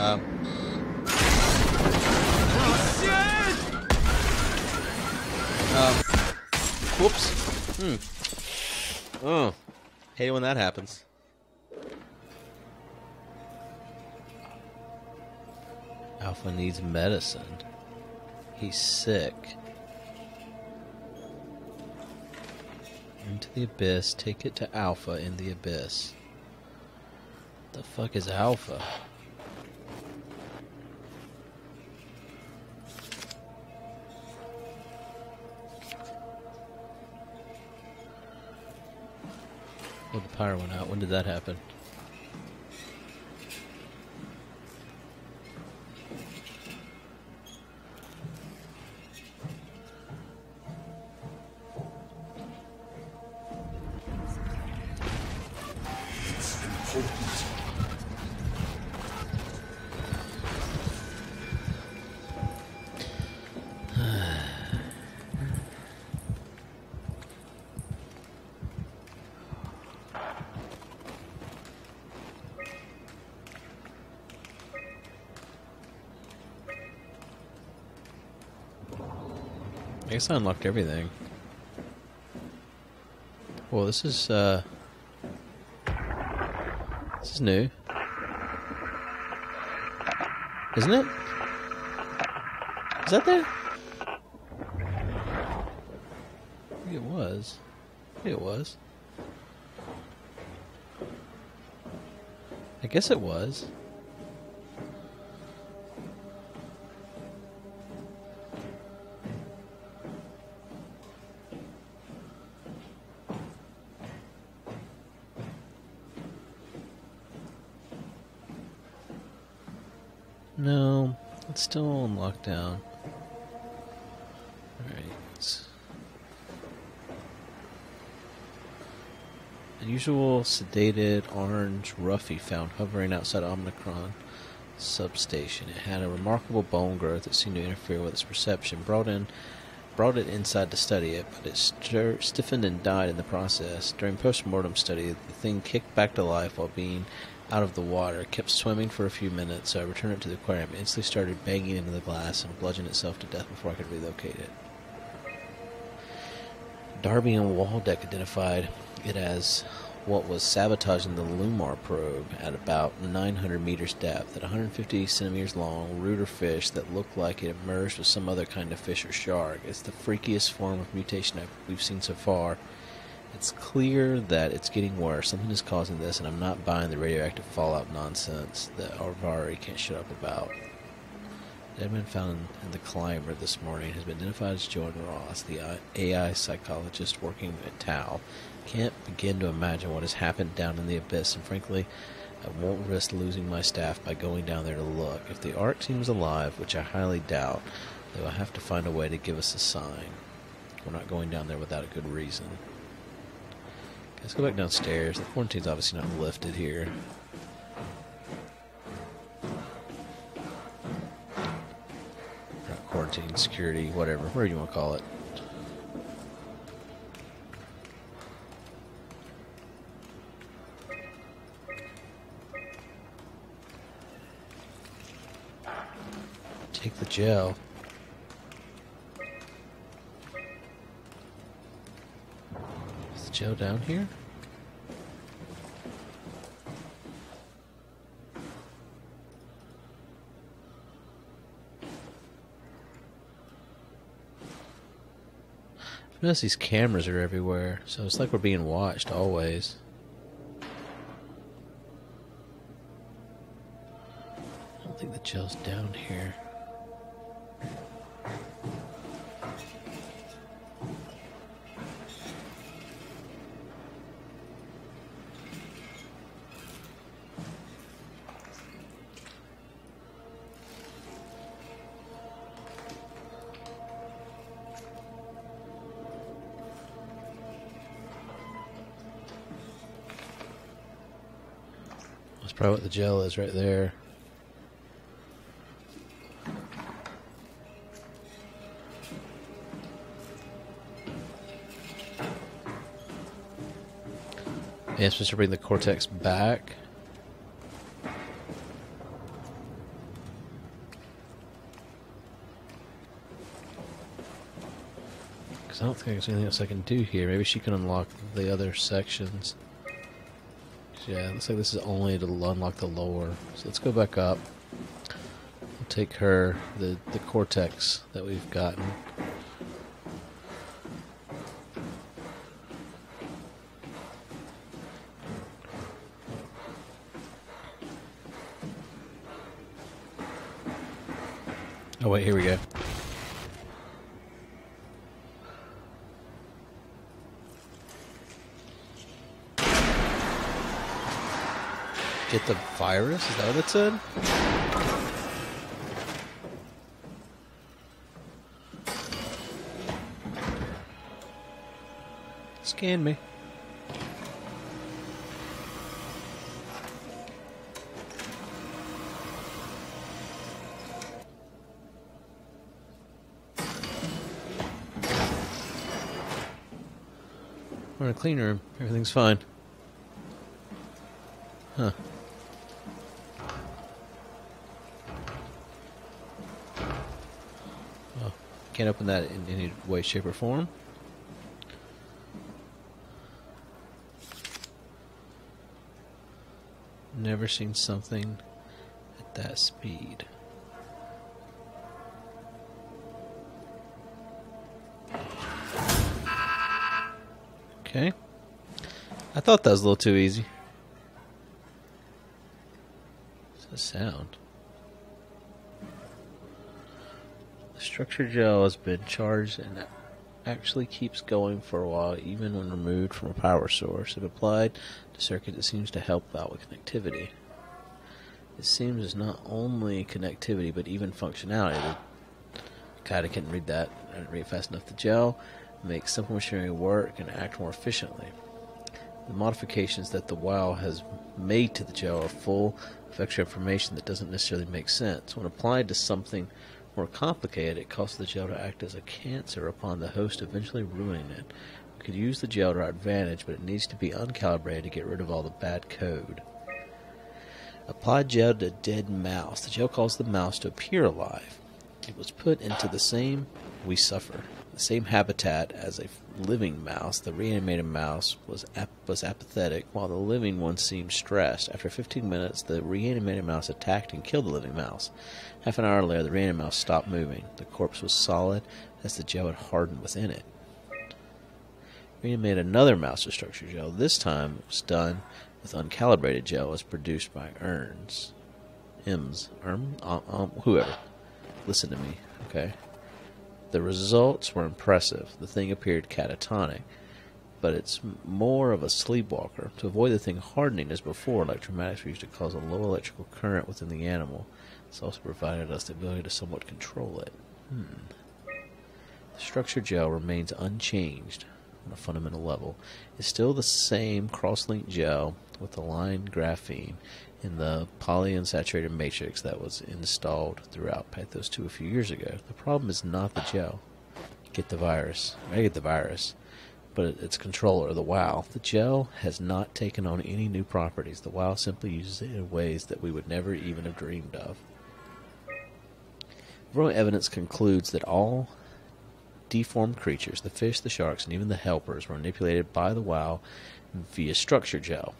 Um. Um. Whoops. Hmm. Oh. Hate when that happens. Alpha needs medicine. He's sick. Into the abyss. Take it to Alpha in the abyss. The fuck is Alpha? Oh, the power went out. When did that happen? I guess I unlocked everything. Well, this is, uh... This is new. Isn't it? Is that there? I think it was. I think it was. I guess it was. No, it's still on lockdown. Alright. Unusual sedated orange roughy found hovering outside Omicron substation. It had a remarkable bone growth that seemed to interfere with its perception. Brought in, brought it inside to study it, but it stir- stiffened and died in the process. During post-mortem study, the thing kicked back to life while being out of the water. Kept swimming for a few minutes, so I returned it to the aquarium. It instantly started banging into the glass and bludgeoned itself to death before I could relocate it. Darby and Waldeck identified it as what was sabotaging the Lumar probe at about 900 meters depth. At 150 centimeters long, rooter fish that looked like it emerged with some other kind of fish or shark. It's the freakiest form of mutation we've seen so far. It's clear that it's getting worse. Something is causing this, and I'm not buying the radioactive fallout nonsense that Arvari can't shut up about. Dead man found in the climber this morning has been identified as Jordan Ross, the AI psychologist working at Tau. Can't begin to imagine what has happened down in the abyss, and frankly, I won't risk losing my staff by going down there to look. If the Ark seems alive, which I highly doubt, they will have to find a way to give us a sign. We're not going down there without a good reason. Let's go back downstairs. The quarantine's obviously not lifted here. Not quarantine, security, whatever, whatever you want to call it. Take the gel. Gel down here? Notice these cameras are everywhere, so it's like we're being watched always. I don't think the gel's down here. Probably what the gel is right there. Yeah, it's supposed to bring the cortex back. Because I don't think there's anything else I can do here. Maybe she can unlock the other sections. Yeah, looks like this is only to unlock the lower. So let's go back up. We'll take her, the, the cortex that we've gotten. Oh wait, here we go. Virus? Is that what it said? Scan me. We're in a clean room. Everything's fine. Huh. Oh, can't open that in any way, shape, or form. Never seen something at that speed. Okay. I thought that was a little too easy. What's the sound? Structure gel has been charged and actually keeps going for a while, even when removed from a power source. If applied to circuit, it seems to help out with connectivity. It seems it's not only connectivity, but even functionality. I couldn't read that. I didn't read fast enough. The gel make simple machinery work and act more efficiently. The modifications that the WAU has made to the gel are full of extra information that doesn't necessarily make sense. When applied to something more complicated, it causes the gel to act as a cancer upon the host, eventually ruining it. We could use the gel to our advantage, but it needs to be uncalibrated to get rid of all the bad code. Apply gel to dead mouse. The gel causes the mouse to appear alive. It was put into the same we suffer the same habitat as a living mouse, the reanimated mouse was ap- was apathetic, while the living one seemed stressed. After 15 minutes, the reanimated mouse attacked and killed the living mouse. Half an hour later, the reanimated mouse stopped moving. The corpse was solid, as the gel had hardened within it. Reanimated another mouse structure gel. This time, it was done with uncalibrated gel, as produced by Earns. Ems, Erm, um, um, whoever. Listen to me, okay? The results were impressive. The thing appeared catatonic, but it's more of a sleepwalker. To avoid the thing hardening as before, electromagnetic used to cause a low electrical current within the animal. This also provided us the ability to somewhat control it. Hmm. The structure gel remains unchanged on a fundamental level. It's still the same cross-linked gel with the line graphene in the polyunsaturated matrix that was installed throughout Pathos 2 a few years ago. The problem is not the gel. Get the virus. I get the virus. But its controller, the WAU. The gel has not taken on any new properties. The WAU simply uses it in ways that we would never even have dreamed of. Overall evidence concludes that all deformed creatures, the fish, the sharks, and even the helpers, were manipulated by the WAU via structure gel.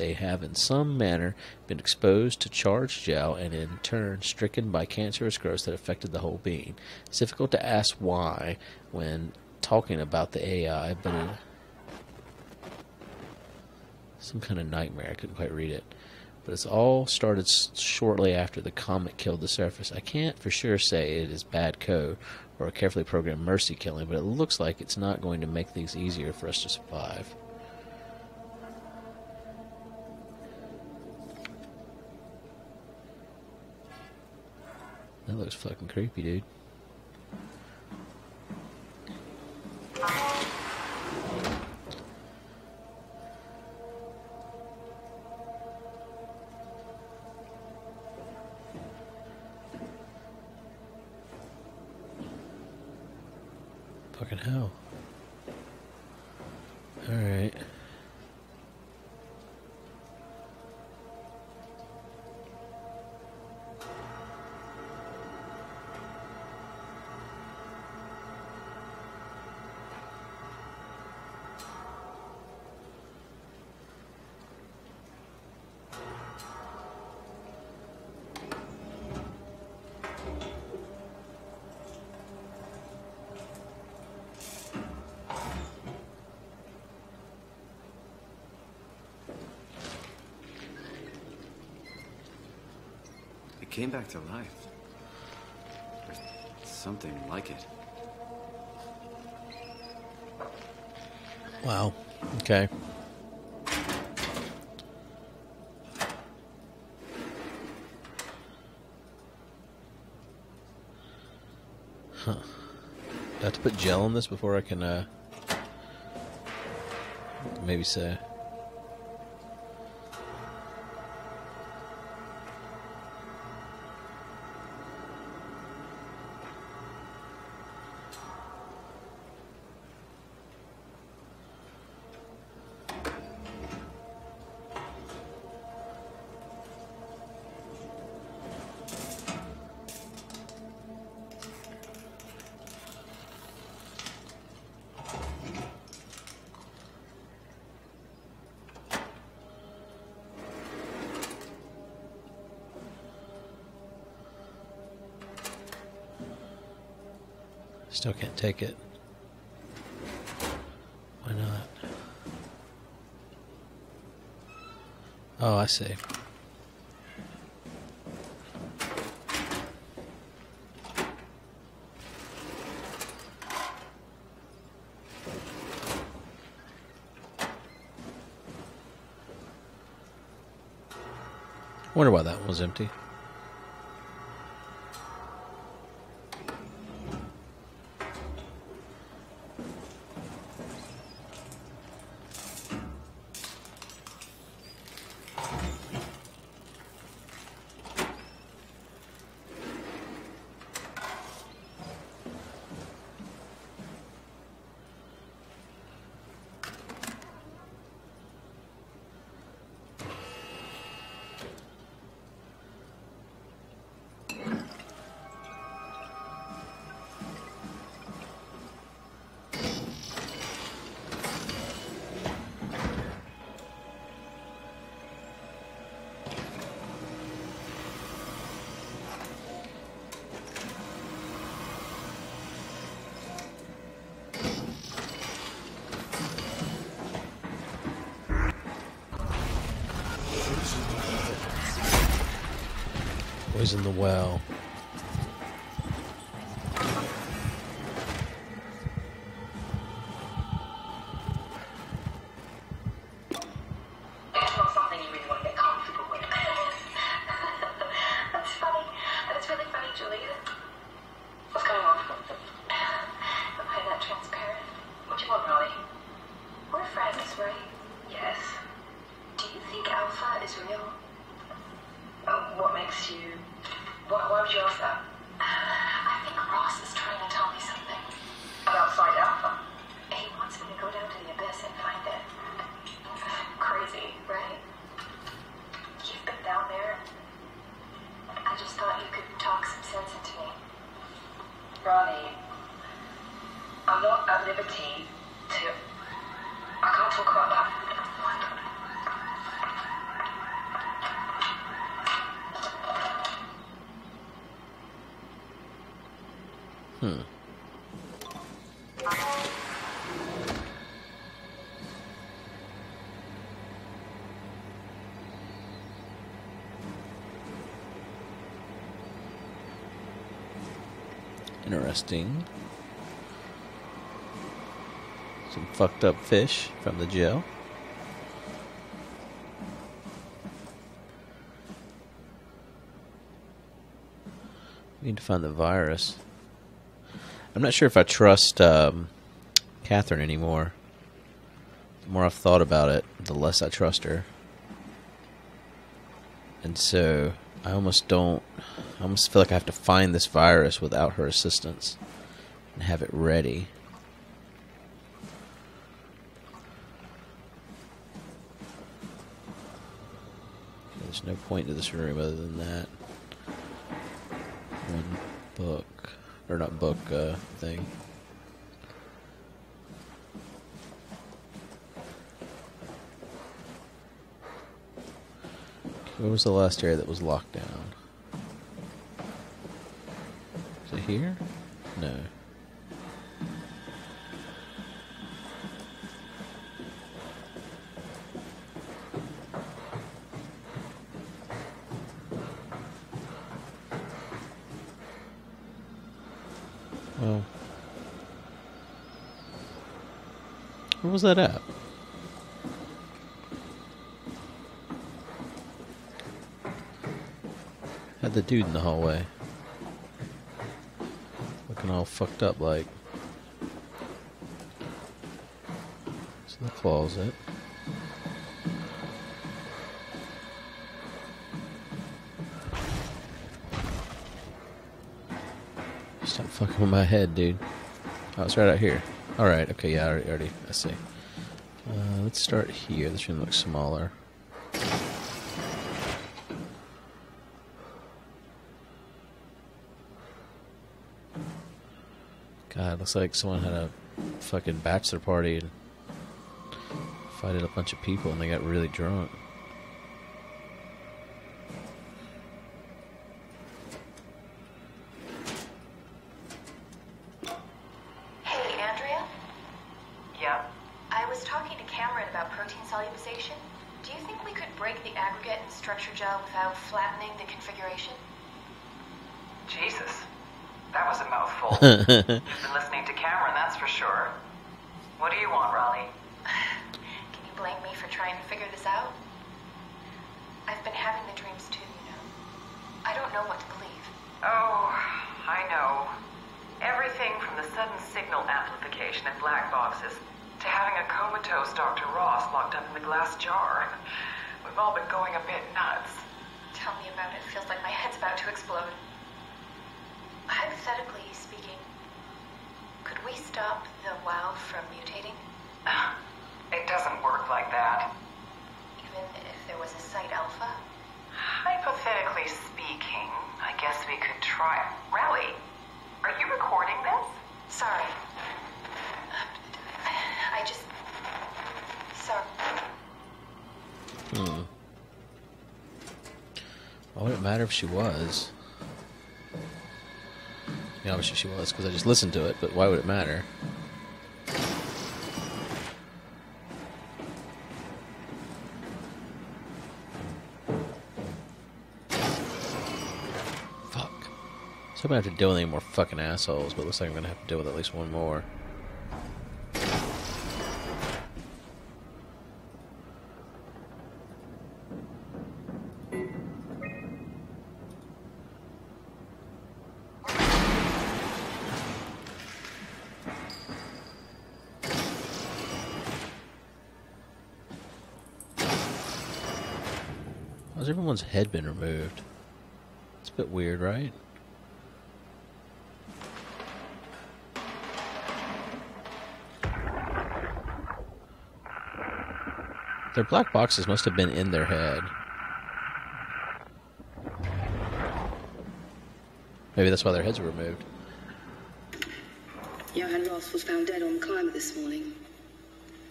They have in some manner been exposed to charged gel and in turn stricken by cancerous growths that affected the whole being. It's difficult to ask why when talking about the AI, but it, some kind of nightmare. I couldn't quite read it. But it's all started shortly after the comet killed the surface. I can't for sure say it is bad code or a carefully programmed mercy killing, but it looks like it's not going to make things easier for us to survive. That looks fucking creepy, dude. Fucking hell. Alright. It came back to life. Or something like it. Wow. Okay. Huh. I have to put gel in this before I can, uh, maybe say. Still can't take it. Why not? Oh, I see. Wonder why that one was. Poison the well. Why, why would you ask that? I think Ross is trying to tell me something. About Site Alpha? He wants me to go down to the abyss and find it. Crazy, right? You've been down there. I just thought you could talk some sense into me. Ronnie, I'm not at liberty to. I can't talk about that. Interesting. Some fucked up fish from the jail. We Need to find the virus. I'm not sure if I trust um, Catherine anymore. The more I've thought about it, the less I trust her. And so I almost don't. I almost feel like I have to find this virus without her assistance and have it ready. There's no point to this room other than that one book or not book uh, thing. Where was the last area that was locked down? here? No. Well, where was that at? Had the dude in the hallway. Looking all fucked up like. It's in the closet. Stop fucking with my head, dude. Oh, it's right out here. Alright, okay, yeah, already, already I see. Uh, let's start here. This room looks smaller. God, looks like someone had a fucking bachelor party and invited a bunch of people and they got really drunk. Hey, Andrea? Yeah. I was talking to Cameron about protein solubilization. Do you think we could break the aggregate and structure gel without flattening the configuration? Jesus. That was a mouthful. You've been listening to Cameron, that's for sure. What do you want, Raleigh? Can you blame me for trying to figure this out? I've been having the dreams too, you know. I don't know what to believe. Oh, I know. Everything from the sudden signal amplification in black boxes to having a comatose Dr. Ross locked up in the glass jar. We've all been going a bit nuts. Tell me about it. Feels like my head's about to explode. Hypothetically speaking, could we stop the WAU from mutating? It doesn't work like that. Even if there was a site alpha? Hypothetically speaking, I guess we could try. Raleigh, are you recording this? Sorry. I just. Sorry. Hmm. Why would it matter if she was? Obviously she was because I just listened to it, but why would it matter? Fuck. So I'm gonna have to deal with any more fucking assholes, but it looks like I'm gonna have to deal with at least one more. Everyone's head been removed? It's a bit weird, right? Their black boxes must have been in their head. Maybe that's why their heads were removed. Johan Ross was found dead on the climber this morning.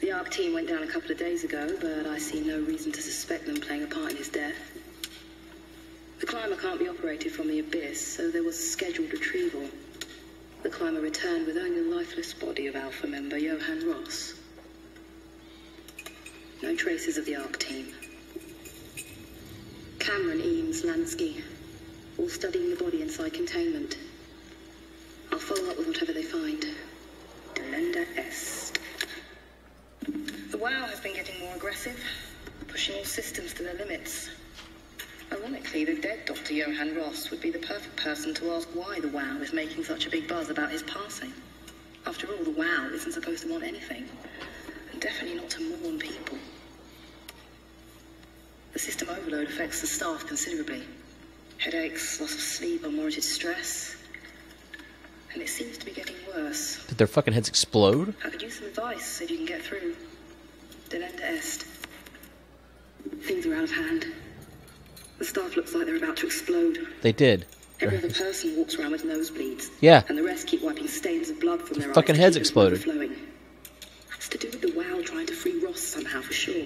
The ARC team went down a couple of days ago, but I see no reason to suspect them playing a part in his death. The climber can't be operated from the abyss, so there was a scheduled retrieval. The climber returned with only the lifeless body of Alpha member Johan Ross. No traces of the ARC team. Cameron, Eames, Lansky, all studying the body inside containment. I'll follow up with whatever they find. Delenda Est. The WAU has been getting more aggressive, pushing all systems to their limits. Ironically, the dead Dr. Johan Ross would be the perfect person to ask why the WAU is making such a big buzz about his passing. After all, the WAU isn't supposed to want anything, and definitely not to mourn people. The system overload affects the staff considerably. Headaches, loss of sleep, unwarranted stress. And it seems to be getting worse. Did their fucking heads explode? I could use some advice if you can get through. Delenda Est. Things are out of hand. The staff looks like they're about to explode. They did. Every other person walks around with nosebleeds. Yeah. And the rest keep wiping stains of blood from Their fucking heads keep the blood exploded. Flowing. That's to do with the WAU trying to free Ross somehow, for sure.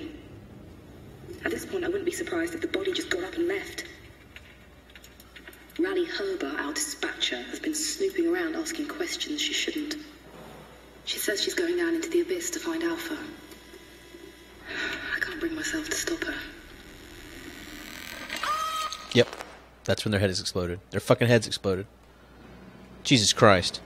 At this point, I wouldn't be surprised if the body just got up and left. Raleigh Herber, our dispatcher, has been snooping around asking questions she shouldn't. She says she's going down into the abyss to find Alpha. I can't bring myself to stop her. Yep. That's when their heads exploded. Their fucking heads exploded. Jesus Christ.